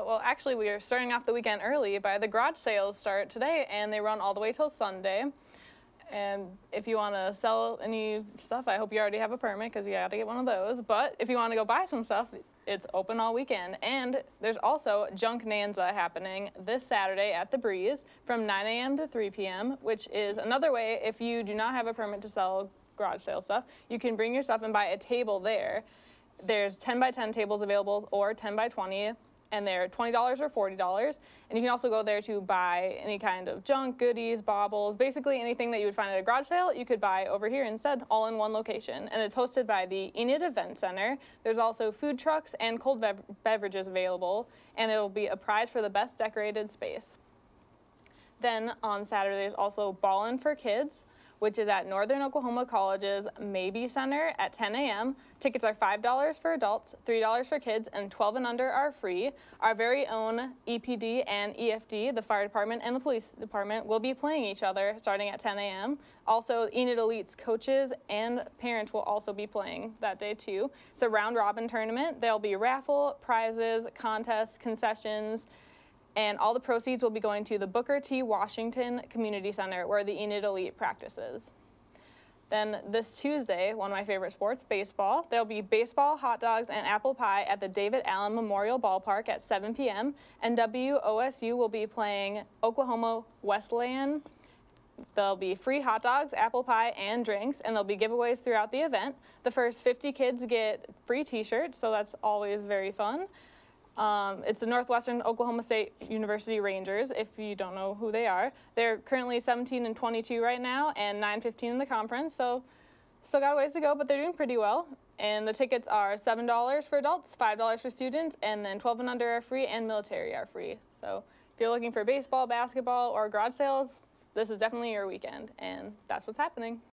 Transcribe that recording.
Well, actually, we are starting off the weekend early by the garage sales start today, and they run all the way till Sunday. And if you want to sell any stuff, I hope you already have a permit because you got to get one of those. But if you want to go buy some stuff, it's open all weekend. And there's also Junk Nanza happening this Saturday at the Breeze from 9 a.m. to 3 p.m., which is another way if you do not have a permit to sell garage sale stuff, you can bring your stuff and buy a table there. There's 10 by 10 tables available or 10 by 20 and they're $20 or $40. And you can also go there to buy any kind of junk, goodies, baubles, basically anything that you would find at a garage sale, you could buy over here instead, all in one location. And it's hosted by the Enid Event Center. There's also food trucks and cold bev- beverages available, and there will be a prize for the best decorated space. Then on Saturday, there's also Ballin' for Kids which is at Northern Oklahoma College's Mabee Center at 10 a.m. Tickets are $5 for adults, $3 for kids, and 12 and under are free. Our very own EPD and EFD, the fire department and the police department, will be playing each other starting at 10 a.m. Also, Enid Elite's coaches and parents will also be playing that day too. It's a round robin tournament. There'll be raffle, prizes, contests, concessions, and all the proceeds will be going to the Booker T. Washington Community Center where the Enid Elite practices. Then this Tuesday, one of my favorite sports, baseball. There'll be baseball, hot dogs, and apple pie at the David Allen Memorial Ballpark at 7 p.m. And WOSU will be playing Oklahoma Wesleyan. There'll be free hot dogs, apple pie, and drinks, and there'll be giveaways throughout the event. The first 50 kids get free t-shirts, so that's always very fun. Um, it's the Northwestern Oklahoma State University Rangers, if you don't know who they are. They're currently 17 and 22 right now and 9-15 in the conference, so still got a ways to go, but they're doing pretty well. And the tickets are $7 for adults, $5 for students, and then 12 and under are free and military are free. So if you're looking for baseball, basketball, or garage sales, this is definitely your weekend, and that's what's happening.